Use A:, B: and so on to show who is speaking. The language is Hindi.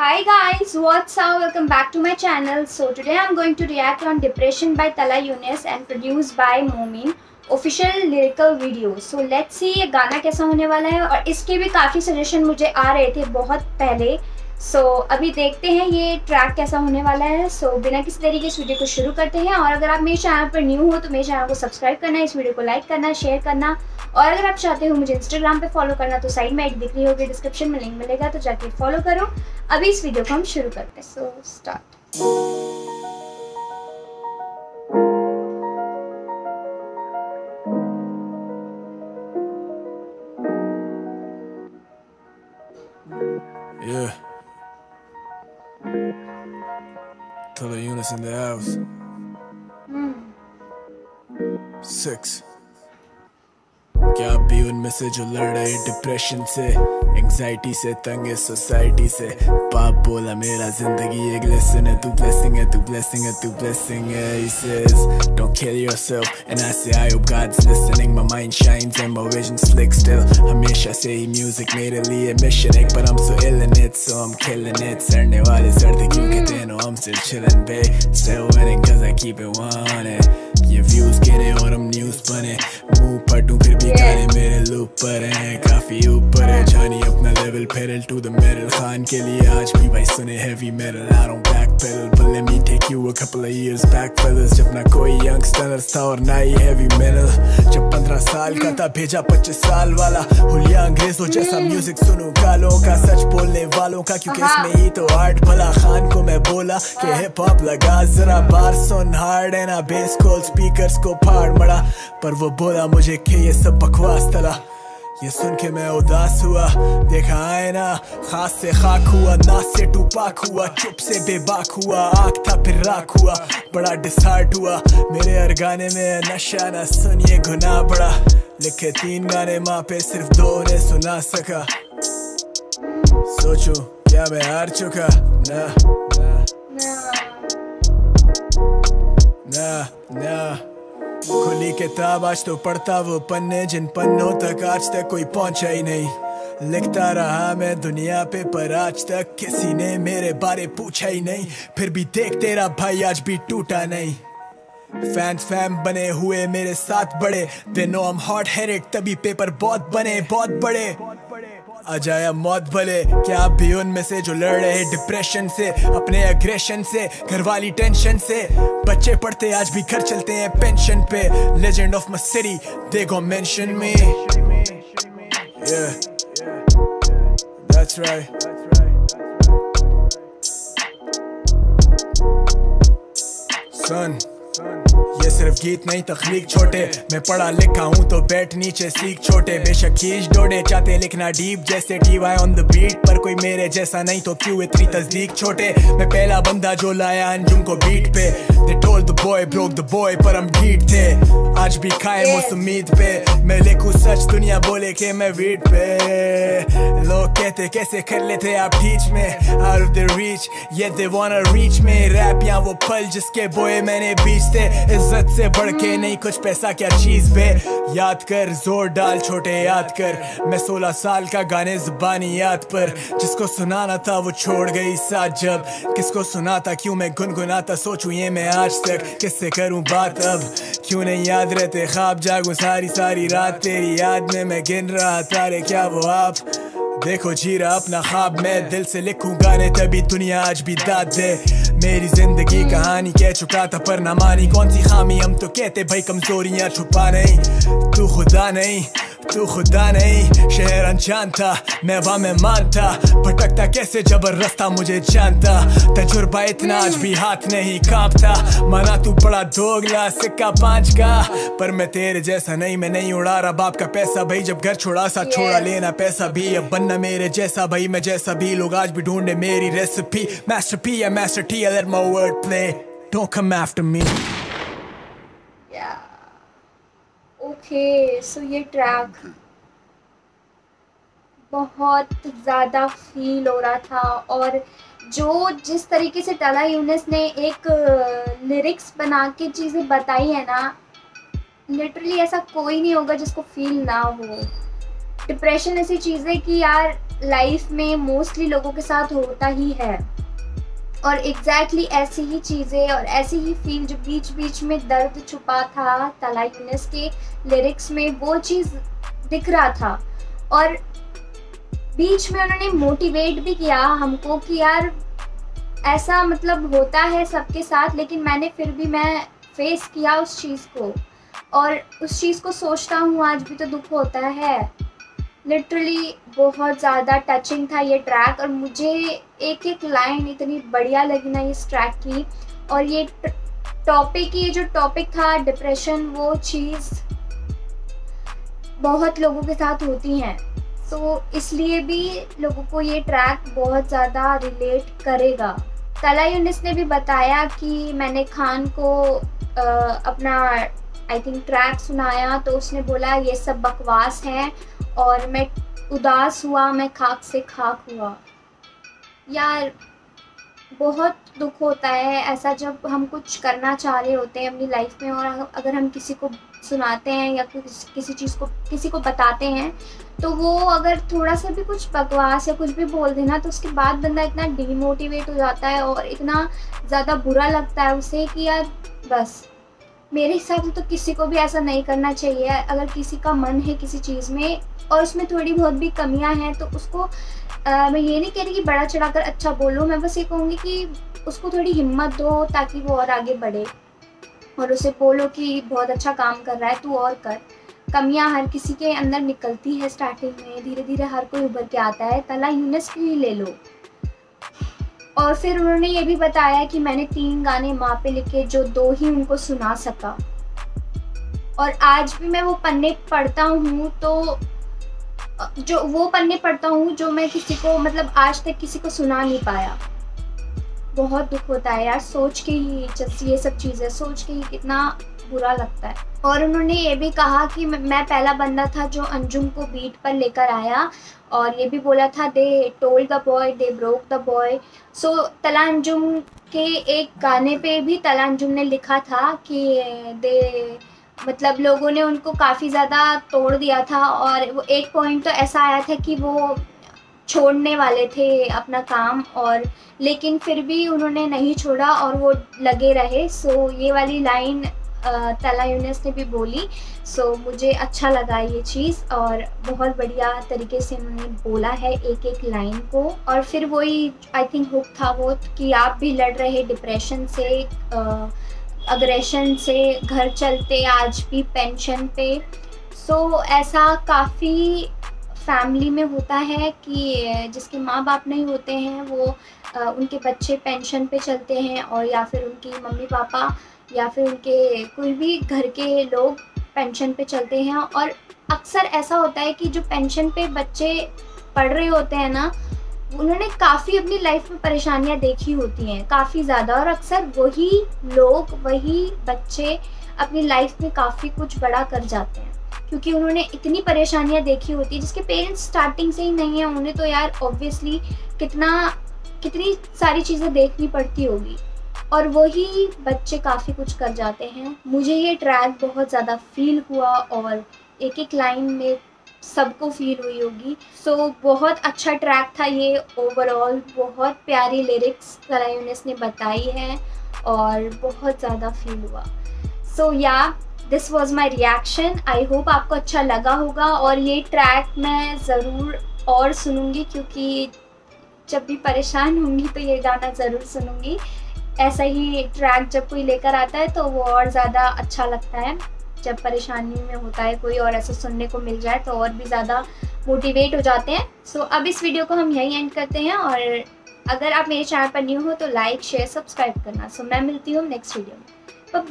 A: Hi guys, what's up? Welcome back to my channel. So today I'm going to react on Depression by Tala Yunus and produced by Momin. Official lyrical video so let's see ये गाना कैसा होने वाला है और इसके भी काफ़ी सजेशन मुझे आ रहे थे बहुत पहले सो so, अभी देखते हैं ये ट्रैक कैसा होने वाला है। सो so, बिना किसी तरीके इस वीडियो को शुरू करते हैं और अगर आप मेरे चैनल पर न्यू हो तो मेरे चैनल को सब्सक्राइब करना इस वीडियो को लाइक करना शेयर करना और अगर आप चाहते हो मुझे इंस्टाग्राम पे फॉलो करना तो साइड में एक दिख रही होगी डिस्क्रिप्शन में लिंक मिलेगा तो जाके फॉलो करो। अभी इस वीडियो को हम शुरू करते हैं।
B: So start in the house. Hmm. Six. क्या भी उनमें से जो लड़ रहे डिप्रेशन से एंग्जाइटी से तंग है सोसाइटी से पाप बोला मेरा जिंदगी एक लेसन है तू ब्लेसिंग है तू ब्लेसिंग है तू ब्लेसिंग है he says don't kill yourself and I say I hope God's listening my mind shines and my vision slick still हमेशा से ही म्यूजिक मेरे लिए मिशन एक पर I'm so ill in it so I'm killing it सड़ने वाले सर्द क्यों कहते हैं no I'm still chilling babe still winning cause I keep it one ये व्यूज गिरे और हम न्यूज बने गाने मेरे लूप पर है काफ़ी ऊपर है जानी अपना level parallel to the medal Khan के लिए आज भी भाई सुने heavy metal I don't backpedal but let me take you a couple of years back fellas. जब ना कोई यंगस्टर था और ना ही हैवी मेटल जब पंद्रह साल का था भेजा पच्चीस साल वाला। हुलिया अंग्रेज़ों जैसा म्यूज़िक सुनू। गालों का सच बोलने वालों का क्योंकि इसमें ही तो आर्ट भला खान को मैं बोला कि हिप हॉप लगा जरा बार सुन। हार्ड है ना बेस खोल स्पीकर्स को फाड़ मड़ा पर वो बोला मुझे कि ये सब बकवास तला। ये सुन के मैं उदास हुआ। देखा आए ना, खास से खाक हुआ नाच से टूपाक हुआ, चुप से बेबाक हुआ आग था फिर राख हुआ। बड़ा डिसहार्ट हुआ। मेरे हर गाने में नशा ना सुन, ये गुनाह बड़ा। लिखे तीन गाने माँ पे सिर्फ़ दो ने सुना सका। सोचो, क्या मैं हार चुका? ना ना ना ना। खुली किताब आज तो पढ़ता वो पन्ने, जिन पन्नों तक आज तक कोई पहुँचा ही नहीं। लिखता रहा मैं दुनिया पे, पर आज तक किसी ने मेरे बारे पूछा ही नहीं। फिर भी देख तेरा भाई आज भी टूटा नहीं। फैंस फैम बने हुए मेरे साथ बड़े। They know I'm hot headed तभी पेपर बहुत बने, बहुत बड़े। आ जाया मौत भले। क्या आप भी उनमें से जो लड़ रहे डिप्रेशन से, अपने अग्रेशन से घर वाली टेंशन से? बच्चे पढ़ते, आज भी घर चलते हैं पेंशन पे। Legend of my city they go mention me ये सिर्फ़ गीत नहीं तखलीक छोटे। मैं पढ़ा लिखा हूँ तो बैठ नीचे सीख छोटे। बेशक खींच डोडे चाहते लिखना डीप जैसे टीवाई ऑन द बीट पर कोई मेरे जैसा नहीं तो क्यों इतनी तस्दीक छोटे? मैं पहला बंदा जो लाया अंजुम को बीट पे। They told the boy broke the boy पर हम ढीठ थे। आज भी खाए मुझ उम्मीद पे। मैं लिखूं सच दुनिया बोले के मैं वीट पे। लोग कहते कैसे कर लेते आप टीच में? out yeah, they wanna reach me. Rap या वो पल जिसके बोए मैंने बीच इज़्ज़त से बढ़ के नहीं कुछ पैसा, क्या चीज़ पे याद कर, ज़ोर डाल, छोटे याद कर। मैं सोलह साल का गाने जुबानी याद पर। जिसको सुनाना था, वो छोड़ गई साथ जब। किसको सुनाता, क्यों मैं गुनगुनाता, सोचूं ये मैं आज तक। किससे करूँ बात अब? क्यों नहीं याद रहते? ख्वाब जागूं सारी सारी रात। तेरी याद में मैं गिन रहा तारे क्या वो आप? देखो जीरा अपना ख्वाब, मैं दिल से लिखूं गाने तभी दुनिया आज भी दाद दे। मेरी ज़िंदगी कहानी कह चुका था, पर ना मानी कौन सी खामी। हम तो कहते, भाई कमजोरियाँ छुपा नहीं, तू खुदा नहीं। तू खुदा नहीं शहर अनजान था मैं वहाँ में मानता भटकता कैसे जबर रास्ता मुझे जानता? तजुर्बा इतना आज भी हाथ नहीं कांपता। माना तू बड़ा दोगला सिक्का पाँच का। पर मैं तेरे जैसा नहीं मैं नहीं उड़ा रहा बाप का पैसा। भाई जब घर छोड़ा सा छोड़ा लेना पैसा भी। अब बनना मेरे जैसा भाई मैं जैसा भी। लोग आज भी ढूंढे मेरी रेसिपी मास्टर पी या master T let my word play don't come after me.
A: Okay so ये ट्रैक बहुत ज़्यादा फील हो रहा था और जो जिस तरीके से तला यूनिस ने एक लिरिक्स बना के चीज़ें बताई है ना लिटरली ऐसा कोई नहीं होगा जिसको फील ना हो। डिप्रेशन ऐसी चीज़ है कि यार लाइफ में मोस्टली लोगों के साथ होता ही है। और एग्जैक्टली exactly ऐसी ही चीज़ें और ऐसी ही फील जो बीच बीच में दर्द छुपा था तला यूनिस के लिरिक्स में वो चीज़ दिख रहा था। और बीच में उन्होंने मोटिवेट भी किया हमको कि यार ऐसा मतलब होता है सबके साथ, लेकिन मैंने फिर भी मैं फेस किया उस चीज़ को। और उस चीज़ को सोचता हूँ, आज भी तो दुख होता है। लिटरली बहुत ज़्यादा टचिंग था ये ट्रैक और मुझे एक एक लाइन इतनी बढ़िया लगी ना इस ट्रैक की। और ये टॉपिक ये जो टॉपिक था डिप्रेशन वो चीज़ बहुत लोगों के साथ होती हैं। तो इसलिए भी लोगों को ये ट्रैक बहुत ज़्यादा रिलेट करेगा। तला यूनिस ने भी बताया कि मैंने खान को आ, अपना आई थिंक ट्रैक सुनाया तो उसने बोला, ये सब बकवास है और मैं उदास हुआ, मैं खाक से खाक हुआ। यार, बहुत दुख होता है ऐसा जब हम कुछ करना चाह रहे होते हैं अपनी लाइफ में और अगर हम किसी को सुनाते हैं या किसी किसी चीज़ को, किसी को बताते हैं तो वो अगर थोड़ा सा भी कुछ बकवास या कुछ भी बोल देना तो उसके बाद बंदा इतना डिमोटिवेट हो जाता है और इतना ज़्यादा बुरा लगता है उसे कि यार, बस। मेरे हिसाब से तो किसी को भी ऐसा नहीं करना चाहिए। अगर किसी का मन है किसी चीज़ में और उसमें थोड़ी बहुत भी कमियाँ हैं तो उसको आ, मैं ये नहीं कह रही कि बड़ा चढ़ाकर अच्छा बोलो। मैं बस ये कहूँगी कि उसको थोड़ी हिम्मत दो ताकि वो और आगे बढ़े और उसे बोलो कि बहुत अच्छा काम कर रहा है तू और कर। कमियाँ हर किसी के अंदर निकलती है स्टार्टिंग में। धीरे धीरे हर कोई उभर के आता है। तला यूनिस ही ले लो। और फिर उन्होंने ये भी बताया कि मैंने तीन गाने माँ पे लिखे जो दो ही उनको सुना सका। और आज भी मैं वो पन्ने पढ़ता हूँ तो जो वो पन्ने पढ़ता हूँ जो मैं किसी को मतलब आज तक किसी को सुना नहीं पाया। बहुत दुख होता है यार, सोच के ही जैसे ये सब चीज़ें, सोच के ही कितना बुरा लगता है। और उन्होंने ये भी कहा कि मैं पहला बंदा था जो अंजुम को बीट पर लेकर आया और ये भी बोला था, they told the boy they broke the boy so तला अंजुम के एक गाने पे भी तला अंजुम ने लिखा था कि दे मतलब लोगों ने उनको काफ़ी ज़्यादा तोड़ दिया था और वो एक पॉइंट तो ऐसा आया था कि वो छोड़ने वाले थे अपना काम और लेकिन फिर भी उन्होंने नहीं छोड़ा और वो लगे रहे। सो ये वाली लाइन तला यूनिस ने भी बोली। सो मुझे अच्छा लगा ये चीज़ और बहुत बढ़िया तरीके से उन्होंने बोला है एक एक लाइन को। और फिर वही आई थिंक हुक था वो कि आप भी लड़ रहे डिप्रेशन से अग्रेशन से घर चलते आज भी पेंशन पे। सो so, ऐसा काफ़ी फैमिली में होता है कि जिसके माँ बाप नहीं होते हैं वो उनके बच्चे पेंशन पे चलते हैं और या फिर उनकी मम्मी पापा या फिर उनके कोई भी घर के लोग पेंशन पे चलते हैं और अक्सर ऐसा होता है कि जो पेंशन पे बच्चे पढ़ रहे होते हैं ना, उन्होंने काफ़ी अपनी लाइफ में परेशानियाँ देखी होती हैं, काफ़ी ज़्यादा। और अक्सर वही लोग, वही बच्चे अपनी लाइफ में काफ़ी कुछ बड़ा कर जाते हैं, क्योंकि उन्होंने इतनी परेशानियाँ देखी होती है, जिसके पेरेंट्स स्टार्टिंग से ही नहीं है। उन्हें तो यार ऑब्वियसली कितना, कितनी सारी चीज़ें देखनी पड़ती होगी। और वही बच्चे काफ़ी कुछ कर जाते हैं। मुझे ये ट्रैक बहुत ज़्यादा फील हुआ और एक एक लाइन में सबको फील हुई होगी। सो so, बहुत अच्छा ट्रैक था ये ओवरऑल बहुत प्यारी लिरिक्स यूनिस ने बताई है और बहुत ज़्यादा फील हुआ। So yeah this was my reaction I hope आपको अच्छा लगा होगा और ये ट्रैक मैं ज़रूर और सुनूँगी क्योंकि जब भी परेशान होंगी तो ये गाना ज़रूर सुनूँगी। ऐसा ही ट्रैक जब कोई लेकर आता है तो वो और ज़्यादा अच्छा लगता है। जब परेशानी में होता है कोई और ऐसा सुनने को मिल जाए तो और भी ज़्यादा मोटिवेट हो जाते हैं। सो so, अब इस वीडियो को हम यहीं एंड करते हैं और अगर आप मेरे चैनल पर न्यू हो तो लाइक शेयर सब्सक्राइब करना। सो so, मैं मिलती हूँ नेक्स्ट वीडियो में। बाय